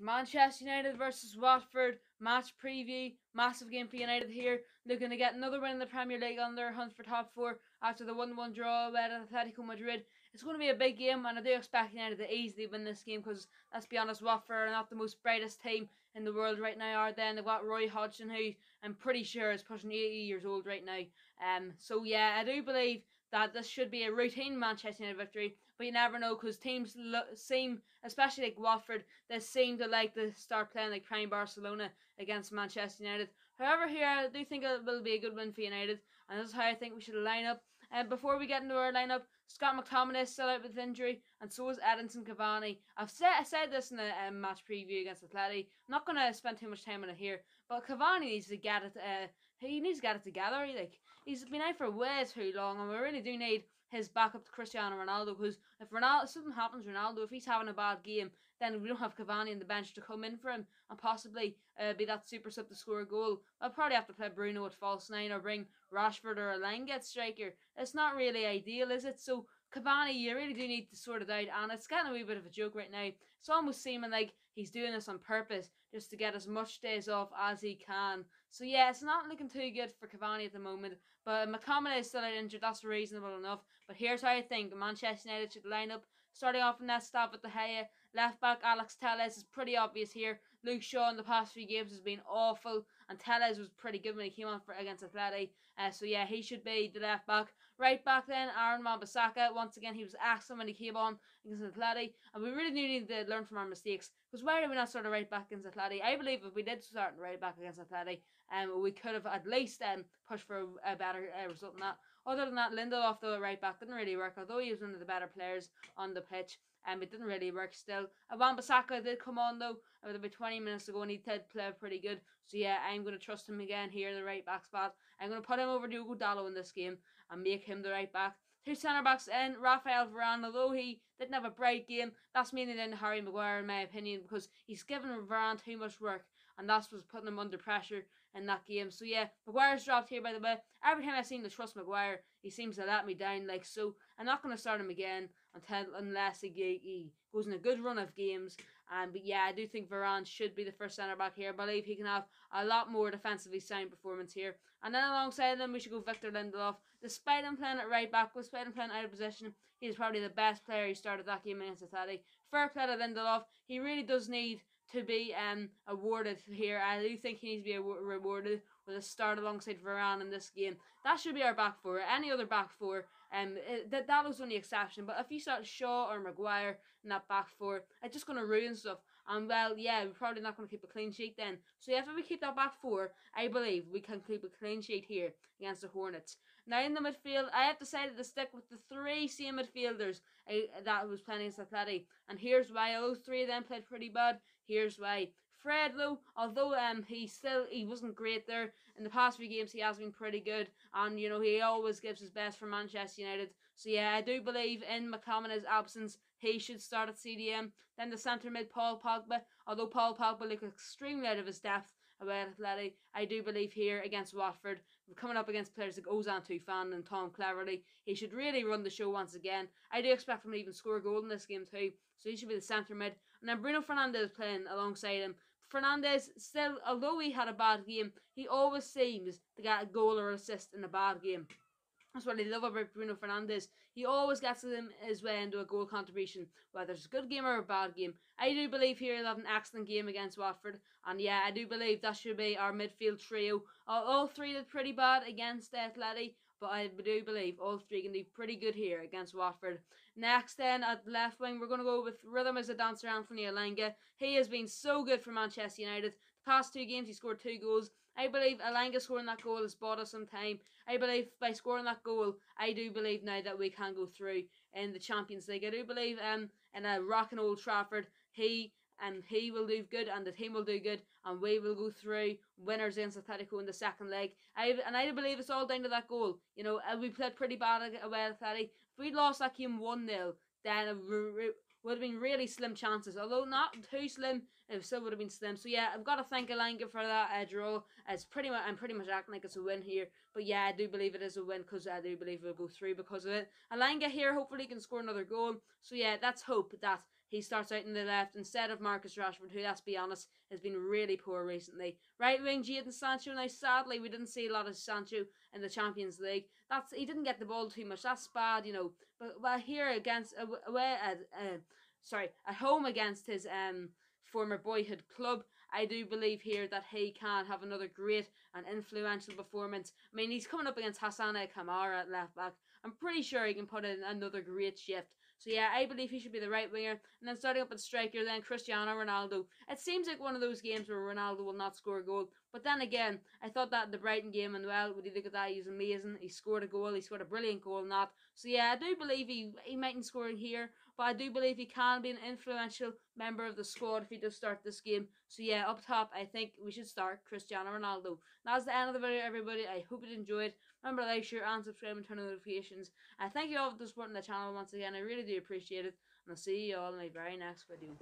Manchester United versus Watford match preview. Massive game for United here. Looking to get another win in the Premier League on their hunt for top four after the 1 1 draw with Atletico Madrid. It's going to be a big game, and I do expect United to easily win this game because, let's be honest, Watford are not the most brightest team in the world right now, are they? And they've got Roy Hodgson, who I'm pretty sure is pushing 80 years old right now. Um, So, yeah, I do believe that this should be a routine Manchester United victory, but you never know because teams lo- seem, especially like Watford, they seem to like to start playing like prime Barcelona against Manchester United. However, here I do think it will be a good win for United, and this is how I think we should line up. And uh, before we get into our lineup, Scott McTominay is still out with injury, and so is Edinson Cavani. I've said I said this in the um, match preview against Atleti. I'm not gonna spend too much time on it here, but Cavani needs to get it. Uh, he needs to get it together. Like he's been out for way too long, and we really do need his backup to Cristiano Ronaldo. Because if Ronaldo something happens, Ronaldo, if he's having a bad game, then we don't have Cavani on the bench to come in for him and possibly uh, be that super sub to score a goal. I'll probably have to play Bruno at false nine or bring Rashford or Elanga at striker. It's not really ideal, is it? So Cavani, you really do need to sort it out, and it's getting a wee bit of a joke right now. It's almost seeming like he's doing this on purpose just to get as much days off as he can. So yeah, it's not looking too good for Cavani at the moment. But McTominay is still out injured. That's reasonable enough. But here's how I think Manchester United should line up. Starting off in that stop at De Gea. Left back Alex Telles is pretty obvious here. Luke Shaw in the past few games has been awful, and Telles was pretty good when he came on for against Atleti. Uh, so yeah, he should be the left back. Right back then, Aaron Wan-Bissaka. Once again, he was excellent when he came on against Atleti, and we really need to learn from our mistakes. Because why did we not start a right back against Atleti? I believe if we did start a right back against Atleti, um, we could have at least um, pushed for a, better uh, result than that. Other than that, Lindelof, the right back, didn't really work, although he was one of the better players on the pitch. Um, it didn't really work still. Wan-Bissaka did come on though, about 20 minutes ago, and he did play pretty good. So yeah, I'm going to trust him again here in the right back spot. I'm going to put him over Diogo Dalot in this game and make him the right back. Two centre backs in Rafael Varane, although he didn't have a bright game, that's mainly to Harry Maguire in my opinion because he's given Varane too much work and that's what's putting him under pressure in that game. So yeah, Maguire's dropped here by the way. Every time I seem to trust Maguire, he seems to let me down. Like so, I'm not gonna start him again until unless he, he goes in a good run of games. Um, but yeah, I do think Varane should be the first centre back here. I believe he can have a lot more defensively sound performance here. And then alongside them, we should go Victor Lindelof. Despite him playing at right back, despite him playing out of position, he's probably the best player he started that game against Atleti. Fair play to Lindelof. He really does need to be um awarded here. I do think he needs to be rewarded with a start alongside Varane in this game. That should be our back four. Any other back four, um, it, that that was only exception. But if you start Shaw or Maguire in that back four, it's just gonna ruin stuff. And well, yeah, we're probably not gonna keep a clean sheet then. So if we keep that back four, I believe we can keep a clean sheet here against the Hornets. Now in the midfield, I have decided to stick with the three same midfielders uh, that was playing against Atleti. And here's why. Those three of them played pretty bad. Here's why. Fred though, although um he still he wasn't great there in the past few games, he has been pretty good, and you know he always gives his best for Manchester United. So yeah, I do believe in McTominay's absence, he should start at CDM. Then the centre mid Paul Pogba, although Paul Pogba looked extremely out of his depth about Athletic, I do believe here against Watford, coming up against players like Ozan Tufan and Tom Cleverley, he should really run the show once again. I do expect him to even score a goal in this game too, so he should be the centre mid. And then Bruno Fernandes playing alongside him. Fernandes still, although he had a bad game, he always seems to get a goal or assist in a bad game. That's what I love about Bruno Fernandes. He always gets him his way into a goal contribution, whether it's a good game or a bad game. I do believe here he'll have an excellent game against Watford, and yeah, I do believe that should be our midfield trio. All, three did pretty bad against Atleti, but I do believe all three can do pretty good here against Watford. Next, then at left wing, we're going to go with Rhythm as a dancer, Anthony Elanga. He has been so good for Manchester United. Past two games, he scored two goals. I believe Elanga scoring that goal has bought us some time. I believe by scoring that goal, I do believe now that we can go through in the Champions League. I do believe um in a rocking Old Trafford, he and he will do good and the team will do good and we will go through winners against Atletico in the second leg. I and I believe it's all down to that goal. You know, we played pretty bad away at Atleti. If we'd lost that game 1 0, then it would have been really slim chances. Although not too slim, it still would have been slim. So yeah, I've got to thank Elanga for that uh, draw. It's pretty much I'm pretty much acting like it's a win here. But yeah, I do believe it is a win because I do believe we'll go through because of it. Elanga here hopefully can score another goal. So yeah, let's hope that he starts out in the left instead of Marcus Rashford, who, let's be honest, has been really poor recently. Right wing Jadon Sancho. Now, sadly, we didn't see a lot of Sancho in the Champions League. That's he didn't get the ball too much. That's bad, you know. But well, here against away at uh, sorry at home against his um former boyhood club, I do believe here that he can have another great and influential performance. I mean, he's coming up against Hassan Kamara at left back. I'm pretty sure he can put in another great shift. So yeah, I believe he should be the right winger. And then starting up at striker, then Cristiano Ronaldo. It seems like one of those games where Ronaldo will not score a goal. But then again, I thought that the Brighton game and well, would you look at that, he's amazing. He scored a goal, he scored a brilliant goal, not. So yeah, I do believe he he mightn't score in here, but I do believe he can be an influential member of the squad if he does start this game. So yeah, up top, I think we should start Cristiano Ronaldo. That's the end of the video, everybody. I hope you enjoyed. Remember to like, share, and subscribe, and turn on notifications. I thank you all for supporting the channel once again. I really do appreciate it. And I'll see you all in my very next video.